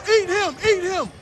Eat him, eat him.